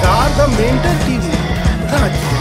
Post, Radar the Mentor TV, Ranchi.